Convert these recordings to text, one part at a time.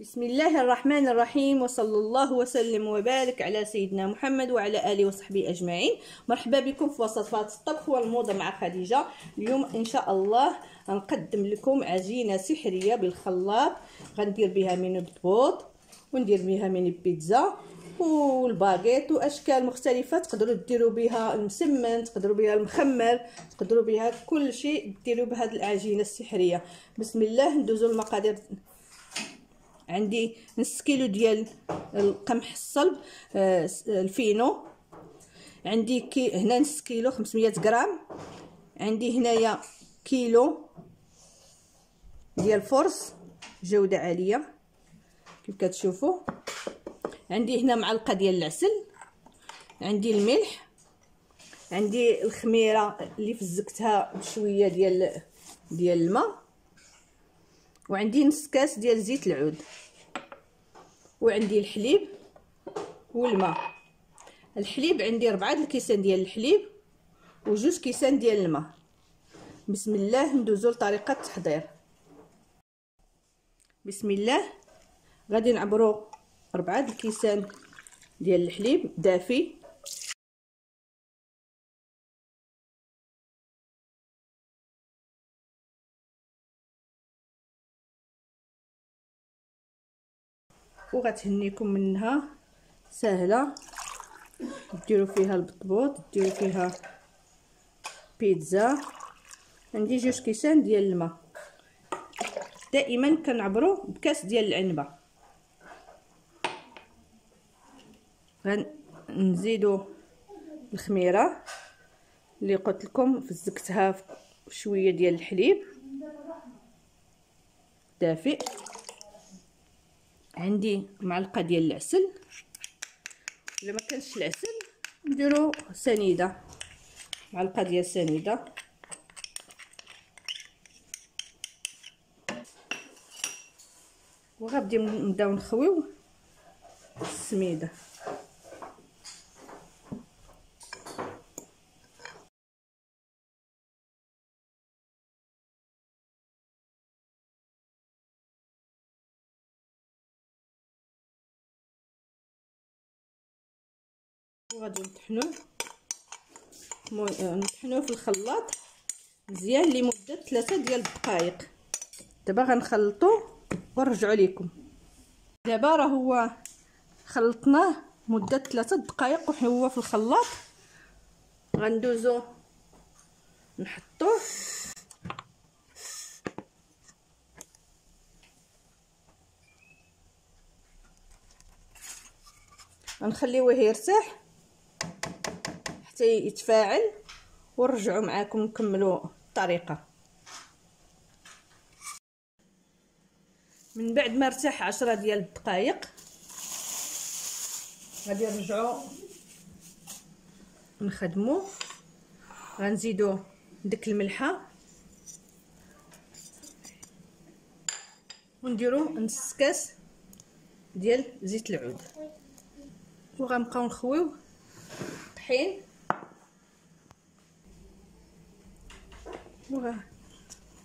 بسم الله الرحمن الرحيم وصلى الله وسلم وبارك على سيدنا محمد وعلى آله وصحبه أجمعين. مرحبا بكم في وصفات الطبخ والموضة مع خديجة. اليوم إن شاء الله غنقدم لكم عجينة سحرية بالخلاط غندير بها من بطبوط وندير بها من بيتزا والباغيت وأشكال مختلفة تقدروا ديروا بها المسمن تقدروا بها المخمر تقدروا بها كل شيء ديروا بهذه العجينة السحرية. بسم الله ندوزوا المقادير. عندي نص كيلو ديال القمح الصلب آه، الفينو. عندي كي هنا نص كيلو 500 غرام. عندي هنايا كيلو ديال الفرص جودة عالية كيف كتشوفوا. عندي هنا معلقة ديال العسل. عندي الملح. عندي الخميرة اللي فزقتها بشوية ديال ديال الماء. وعندي نص كاس ديال زيت العود. وعندي الحليب والماء الحليب عندي ربعة الكيسان ديال الحليب وجوج كيسان ديال الماء بسم الله ندوزو لطريقة التحضير. بسم الله غادي نعبرو ربعة الكيسان ديال الحليب دافي. وغتهنيكم منها. سهلة. ديروا فيها البطبوط ديروا فيها بيتزا. عندي جوج كيسان ديال الماء. دائما كنعبروا بكاس ديال العنبة. غنزيدوا الخميرة اللي قلت لكم فزكتها شوية ديال الحليب. دافئ. عندي معلقة ديال العسل. إلا ما كانش العسل نديرو سنيدة. معلقة ديال سنيدة. وغادي نبداو نخويو السميدة. وغادي نطحنوه نطحنوه في الخلاط مزيان لمدة ثلاثة ديال الدقائق دابا غنخلطوه ونرجعوا لكم دابا راه هو خلطناه مدة ثلاثة دقائق وهو في الخلاط. غندوزو نحطوه غنخليوه يرتاح. حتى يتفاعل ونرجعوا معاكم نكملوا الطريقة. من بعد ما ارتاح عشرة ديال الدقائق غادي نرجعوا نخدمو غنزيدو ديك الملحة. ونديرو نص كاس ديال زيت العود. وغنبقاو نخويو طحين.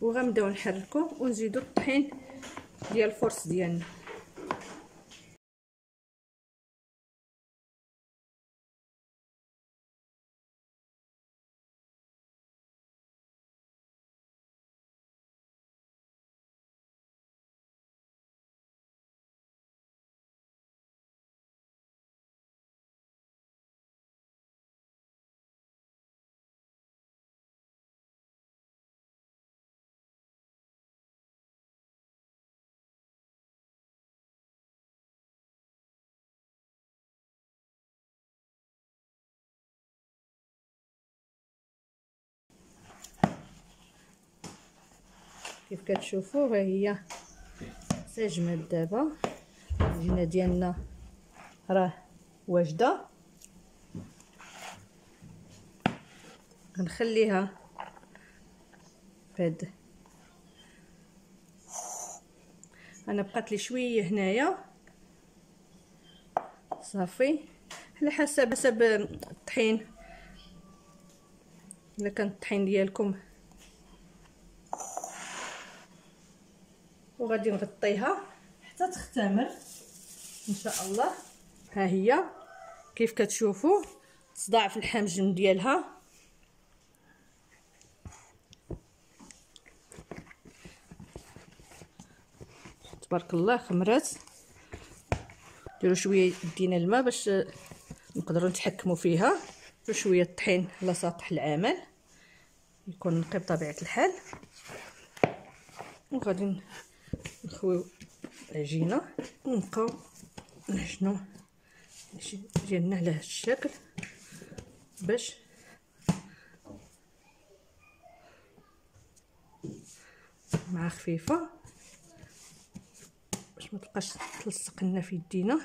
وغنبداو نحركو ونزيدو الطحين ديال الفرص ديالنا. كيف كتشوفوا ها هي تجمد دابا. العجينه ديالنا راه واجدة. غنخليها فهاد أنا بقات لي شوية هنايا. صافي. على حسب حسب الطحين. إلا كان الطحين ديالكم وغادي نغطيها حتى تختمر. إن شاء الله. ها هي. كيف كتشوفوا؟ تضاعف الحجم ديالها. تبارك الله خمرات ديروا شوية دينا الماء باش نقدروا نتحكموا فيها. شوية الطحين على سطح العمل. يكون نقي بطبيعة الحال. وغادي نخويو العجينه ونبقاو نعجنو ديالنا على هذا الشكل باش مع خفيفه باش ما تبقاش تلصق لنا في يدينا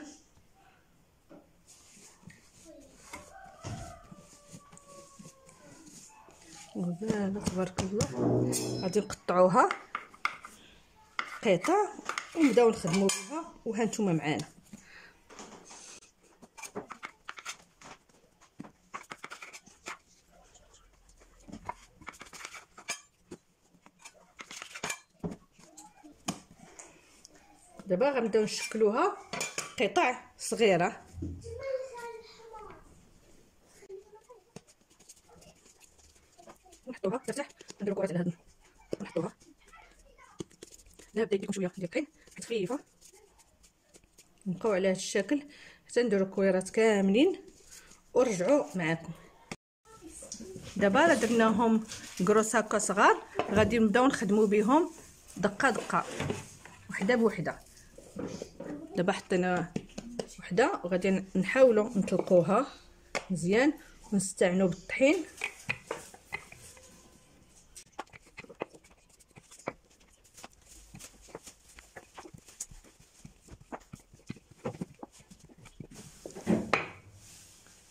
وزاله تبارك الله غادي نقطعوها قطع ونبدأو نخدموا بها وهانتوما معانا. دابا غنبدأو نشكلوها قطع صغيرة. نحطوها ترتاح نديرو هاد نحطوها لا بدا يديكم شوية ديال الطحين خفيفه نبقاو على هاد الشكل. حتى نديرو كويرات كاملين. ورجعوا معاكم. دابا راه درناهم كروس هكا صغار. غادي نبداو نخدموا بهم دقة دقة. وحدة بوحدة. دابا حطينا وحدة. وغادي نحاولوا نطلقوها مزيان. ونستعنوا بالطحين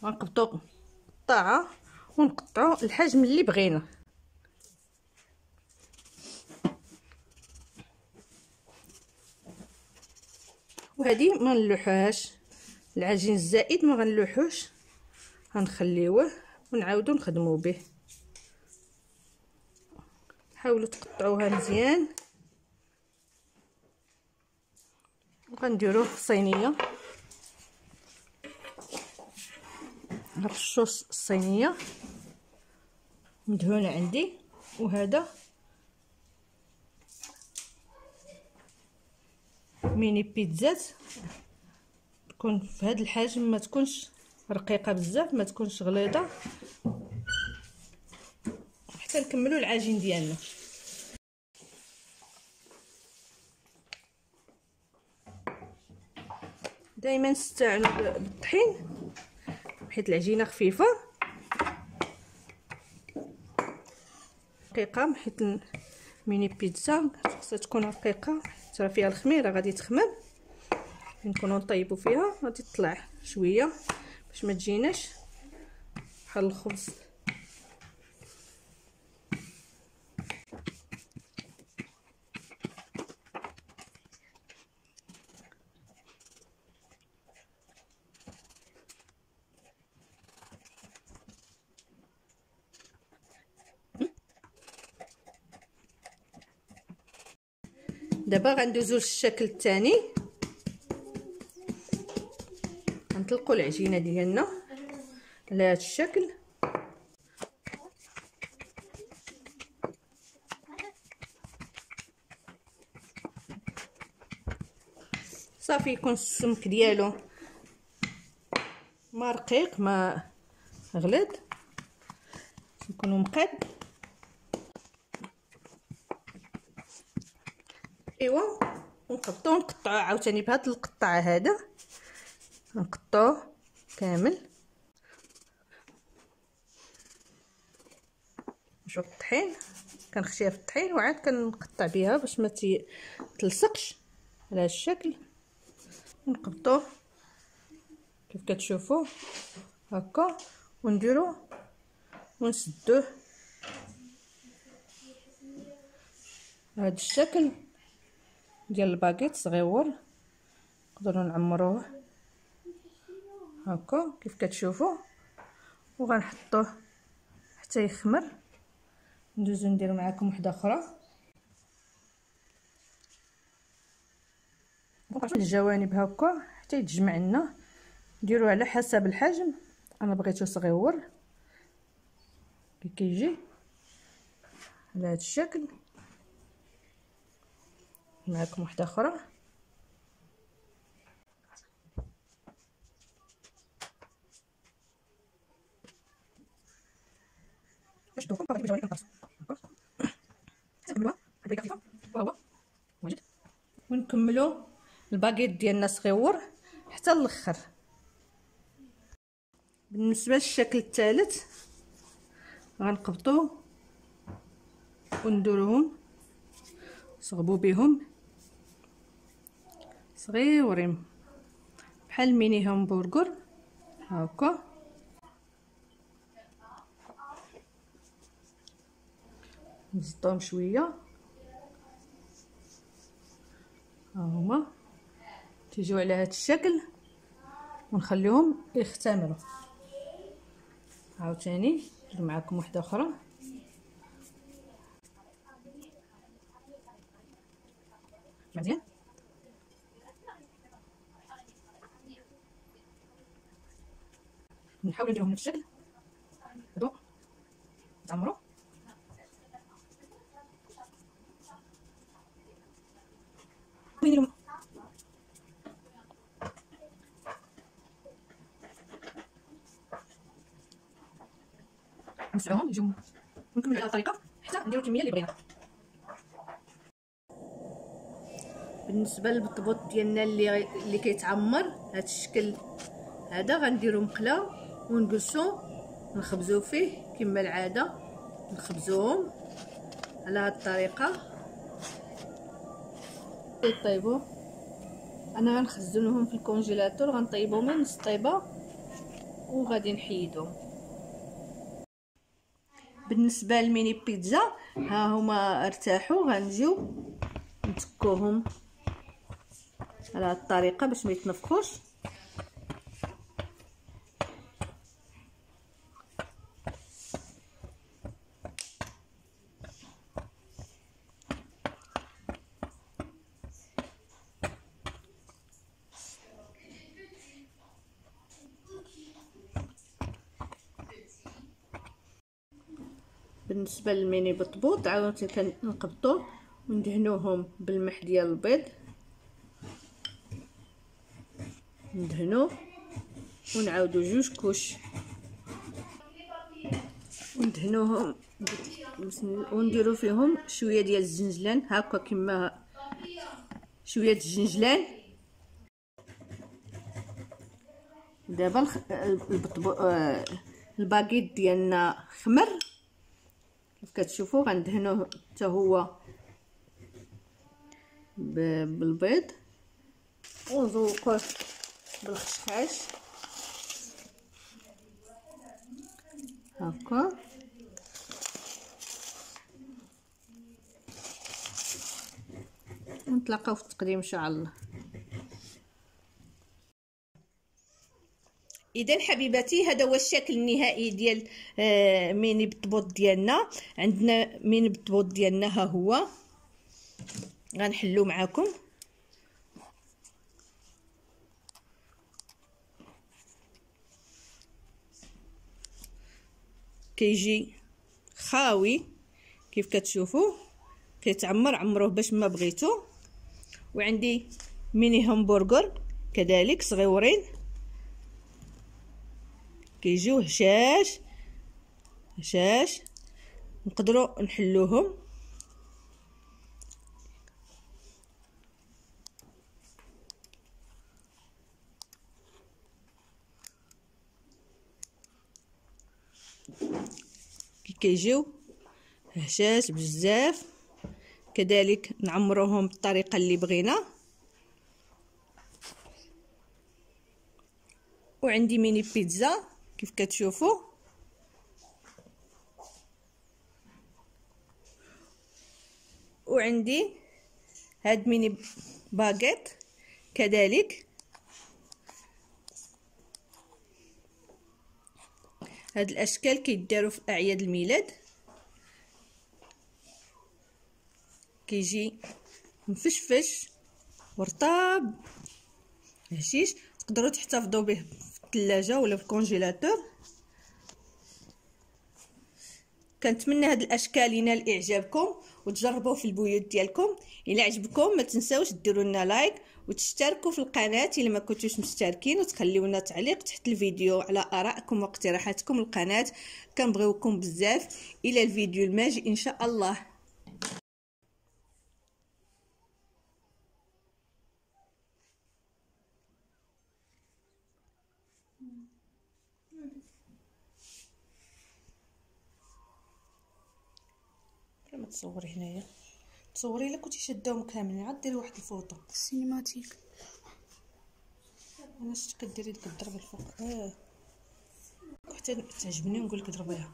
غنقبطو الطاعه ونقطعو الحجم اللي بغينا. وهذه ما نلوحوهاش. العجين الزائد ما غنلوحوش. غنخليوه ونعاودو نخدمو به. حاولوا تقطعوها مزيان. وغنديروه في صينية. نرشو الصينية. مدهونة عندي. وهذا ميني بيتزات. تكون في هذا الحجم ما تكونش رقيقة بزاف ما تكونش غليظة. حتى نكملوا العجين ديالنا. دائما نستعنوا بالطحين حيت العجينة خفيفة. رقيقه حيت ميني بيتزا. خصها تكون رقيقه ترى فيها الخميره غادي تخمر. نكونوا نطيبوا فيها غادي تطلع شوية باش ما تجيناش. بحال الخبز. غندوزو للشكل الثاني غنطلقوا العجينة ديالنا على هذا الشكل. صافي يكون السمك ديالو ما رقيق ما غليظ يكون مقاد. ونقطعو نقطعو عاوتاني بهاد القطاع هذا نقطعوه كامل. نشوف الطحين. كنخشيها في الطحين وعاد كنقطع بها باش ما تلصقش على هذا الشكل. نقبطوه كيف كتشوفوا هكا. ونديرو. ونسدوه. بهذا الشكل. ديال الباكيت صغيور نقدروا نعمروه هكا كيف كتشوفوا وغنحطوه حتى يخمر. ندوزو ندير معكم وحدة أخرى. الجوانب هكا حتى يتجمع لنا. ديروا على حسب الحجم. أنا بغيتو صغيور. كي كيجي على هذا الشكل. معكم واحدة أخرى. ونكملوا الباكيت ديالنا صغيور حتى الأخر. بالنسبة للشكل الثالث غنقبطو ونديروهم صغبو بهم. صغيورين بحال ميني همبرغر. هكا نزطهم شوية. ها هما. تيجيو على هذا الشكل. ونخليهم يختمروا. عاوتاني ندير معكم واحدة أخرى مزيان نحاول نديرهم نفس الشكل هادو تعمروا وين نوسعوهم يجيو ونكملوا على الطريقة حتى نديروا الكميه اللي بغينا بالنسبة للبطبوط ديالنا اللي اللي كيتعمر هذا الشكل هذا غنديرو مقله ونجلسو نخبزو فيه كما العادة. نخبزوهم على هذه الطريقة. يطيبوا أنا غنخزنوهم في الكونجيلاتور غنطيبهم من نص طيبة وغادي نحيدهم بالنسبة للميني بيتزا ها هما ارتاحوا غنجيو نتكوهم على هذه الطريقة باش ما يتنفخوش. بالنسبة للميني بطبوط عاودت كنقبطوه وندهنوهم بالملح ديال البيض. ندهنو ونعاودو جوج كوش. وندهنوهم ونديرو فيهم شوية ديال الزنجلان هكا كما شوية الزنجلان دابا آه، الباكيت ديالنا خمر. كتشوفوا غندهنوه حتى هو بالبيض. ونذوقوه بالخشخاش. هكا. ونتلاقاو في التقديم إن شاء الله. اذا حبيباتي هذا هو الشكل النهائي ديال آه ميني بالطبوط ديالنا. عندنا ميني بالطبوط ديالنا ها هو. غنحلو معاكم. كيجي خاوي. كيف كتشوفوا؟ كيتعمر عمروه باش ما بغيتو. وعندي ميني همبرغر كذلك صغيورين. كيجيو هشاش هشاش نقدروا نحلوهم. كي كيجيو هشاش بزاف كذلك نعمروهم بالطريقة اللي بغينا. وعندي ميني بيتزا. كيف كتشوفوا وعندي هاد ميني باغيت كذلك. هاد الأشكال كيداروا في أعياد الميلاد. كيجي مفشفش ورطاب الهشيش تقدروا تحتفظوا به. الثلاجة ولا في الكونجيلاتور. كنتمنى هاد الأشكال ينال إعجابكم وتجربوه في البيوت ديالكم. إلى عجبكم ما تنساوش ديروا لنا لايك وتشتركوا في القناة إلا ما كنتوش مشتركين وتخليو لنا تعليق تحت الفيديو على آرائكم واقتراحاتكم. القناة كنبغيوكم بزاف. إلى الفيديو الماجي إن شاء الله. تصوري هنايا. تصوري إلا كنتي شداهم كاملين عاد ديري واحد الفوطو سينماتيك أنا شفت كديري ديك الضربة الفوق. آه. حتى تعجبني نقول لك ضربيها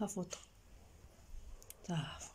ها فوطو صافي